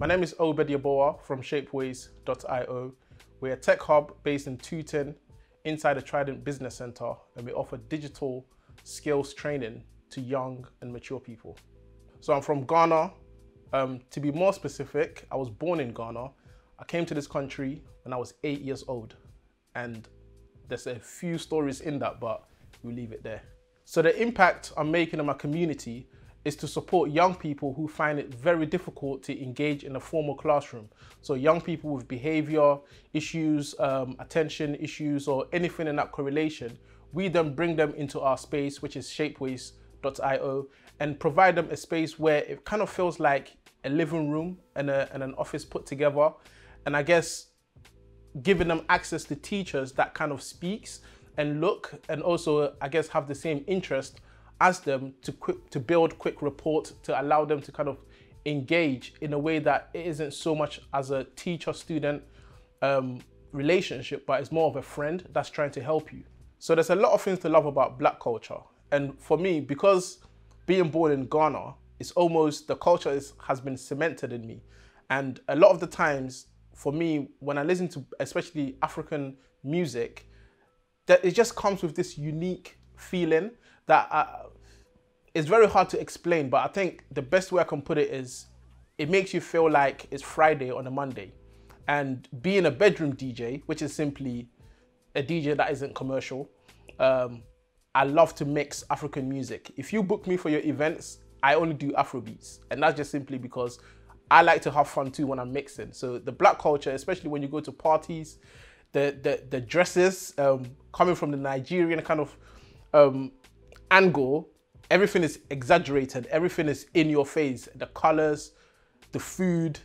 My name is Obed Yeboah from Shapeways.io. We're a tech hub based in Tooting inside the Trident Business Center, and we offer digital skills training to young and mature people. So I'm from Ghana. Um, to be more specific, I was born in Ghana. I came to this country when I was eight years old, and there's a few stories in that, but we'll leave it there. So the impact I'm making in my community is to support young people who find it very difficult to engage in a formal classroom. So young people with behavior issues, um, attention issues, or anything in that correlation, we then bring them into our space, which is shapeways.io, and provide them a space where it kind of feels like a living room and, a, and an office put together. And I guess giving them access to teachers that kind of speaks and look and also I guess have the same interest as them to quick to build quick report to allow them to kind of engage in a way that it isn't so much as a teacher student um, relationship but it's more of a friend that's trying to help you. So there's a lot of things to love about black culture. And for me because being born in ghana it's almost the culture is, has been cemented in me. And a lot of the times for me when i listen to especially african music that it just comes with this unique feeling that uh, it's very hard to explain, but I think the best way I can put it is it makes you feel like it's Friday on a Monday. And being a bedroom DJ, which is simply a DJ that isn't commercial, um, I love to mix African music. If you book me for your events, I only do Afrobeats. And that's just simply because I like to have fun too when I'm mixing. So the black culture, especially when you go to parties, the the, the dresses um, coming from the Nigerian kind of um, angle, everything is exaggerated. Everything is in your face. The colors, the food,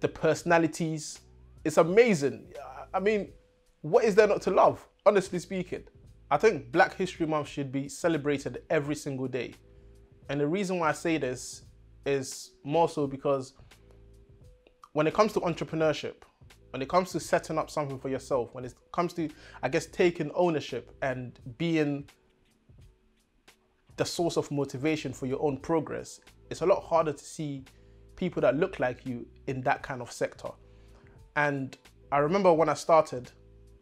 the personalities. It's amazing. I mean, what is there not to love? Honestly speaking, I think Black History Month should be celebrated every single day. And the reason why I say this is more so because when it comes to entrepreneurship, when it comes to setting up something for yourself, when it comes to, I guess, taking ownership and being the source of motivation for your own progress, it's a lot harder to see people that look like you in that kind of sector. And I remember when I started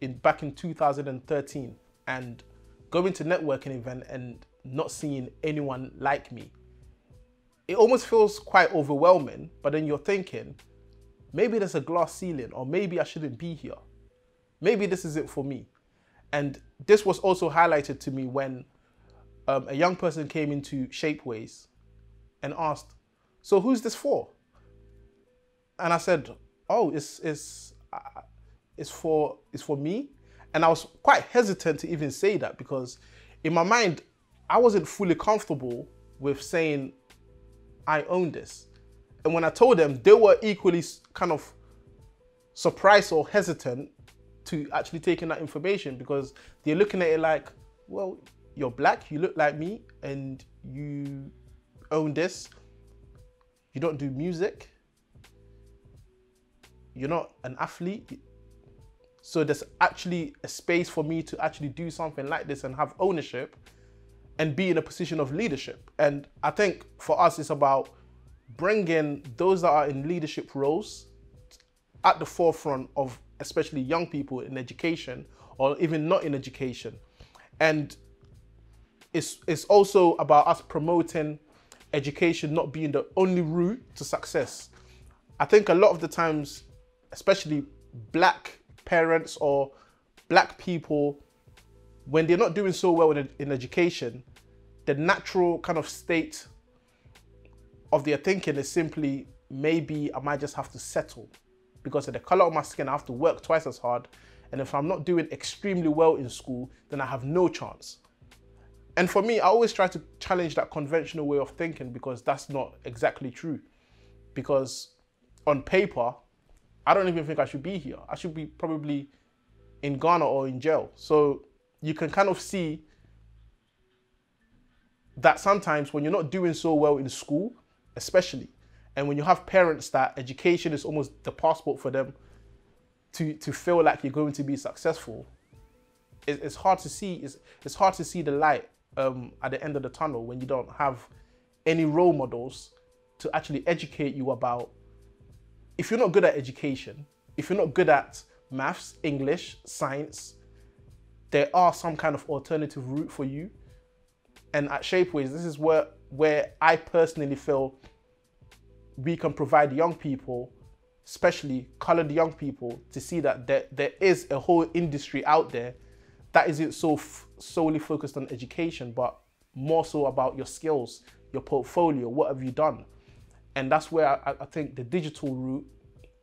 in back in 2013 and going to networking event and not seeing anyone like me. It almost feels quite overwhelming, but then you're thinking, maybe there's a glass ceiling or maybe I shouldn't be here. Maybe this is it for me. And this was also highlighted to me when um, a young person came into Shapeways and asked, "So who's this for?" And I said, "Oh, it's it's uh, it's for it's for me." And I was quite hesitant to even say that because in my mind, I wasn't fully comfortable with saying I own this. And when I told them, they were equally kind of surprised or hesitant to actually taking that information because they're looking at it like, well, you're black, you look like me, and you own this. You don't do music. You're not an athlete. So there's actually a space for me to actually do something like this and have ownership and be in a position of leadership. And I think for us, it's about bringing those that are in leadership roles at the forefront of especially young people in education or even not in education. And it's, it's also about us promoting education not being the only route to success. I think a lot of the times, especially black parents or black people, when they're not doing so well in, in education, the natural kind of state of their thinking is simply maybe I might just have to settle because of the color of my skin. I have to work twice as hard. And if I'm not doing extremely well in school, then I have no chance. And for me, I always try to challenge that conventional way of thinking because that's not exactly true. Because on paper, I don't even think I should be here. I should be probably in Ghana or in jail. So you can kind of see that sometimes when you're not doing so well in school, especially, and when you have parents that education is almost the passport for them to, to feel like you're going to be successful, it, it's hard to see. It's, it's hard to see the light um, at the end of the tunnel when you don't have any role models to actually educate you about if you're not good at education, if you're not good at maths, English, science, there are some kind of alternative route for you. And at Shapeways, this is where where I personally feel we can provide young people, especially colored young people, to see that there, there is a whole industry out there that isn't so solely focused on education, but more so about your skills, your portfolio, what have you done? And that's where I, I think the digital route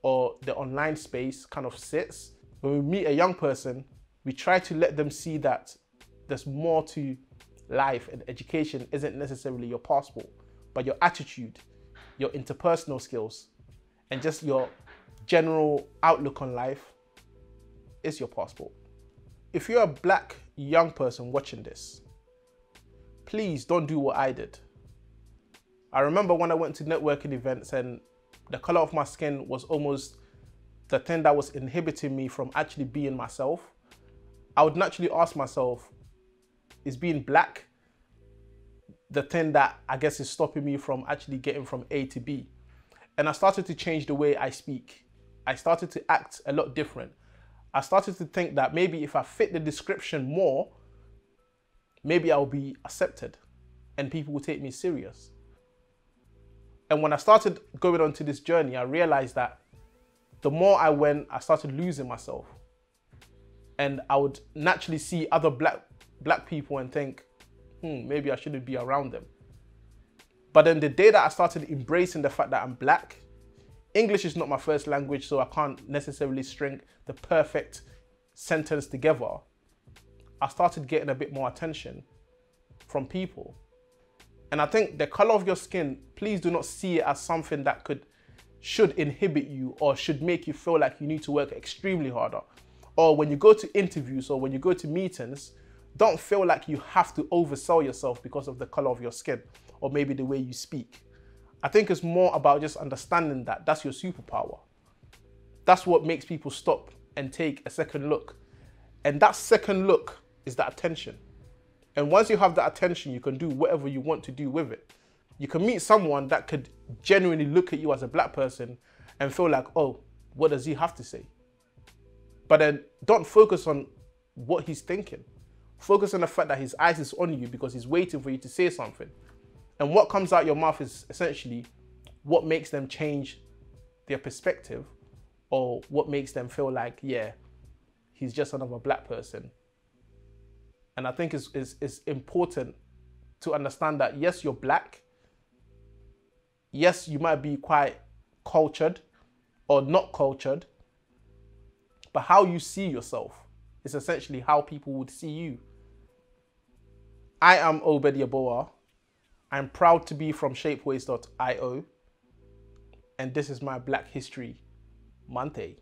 or the online space kind of sits. When we meet a young person, we try to let them see that there's more to life and education isn't necessarily your passport, but your attitude, your interpersonal skills, and just your general outlook on life is your passport. If you're a black young person watching this, please don't do what I did. I remember when I went to networking events and the color of my skin was almost the thing that was inhibiting me from actually being myself. I would naturally ask myself, is being black the thing that I guess is stopping me from actually getting from A to B? And I started to change the way I speak. I started to act a lot different. I started to think that maybe if I fit the description more, maybe I'll be accepted and people will take me serious. And when I started going onto this journey, I realized that the more I went, I started losing myself. And I would naturally see other black black people and think, hmm, maybe I shouldn't be around them. But then the day that I started embracing the fact that I'm black, English is not my first language, so I can't necessarily string the perfect sentence together. I started getting a bit more attention from people. And I think the color of your skin, please do not see it as something that could should inhibit you or should make you feel like you need to work extremely harder. Or when you go to interviews or when you go to meetings, don't feel like you have to oversell yourself because of the color of your skin or maybe the way you speak. I think it's more about just understanding that that's your superpower. That's what makes people stop and take a second look. And that second look is that attention. And once you have that attention, you can do whatever you want to do with it. You can meet someone that could genuinely look at you as a black person and feel like, oh, what does he have to say? But then don't focus on what he's thinking. Focus on the fact that his eyes is on you because he's waiting for you to say something. And what comes out your mouth is essentially what makes them change their perspective or what makes them feel like, yeah, he's just another black person and I think it's, it's, it's important to understand that yes, you're black. Yes, you might be quite cultured or not cultured, but how you see yourself is essentially how people would see you. I am Obed Yeboah. I'm proud to be from shapeways.io, and this is my Black History Monday.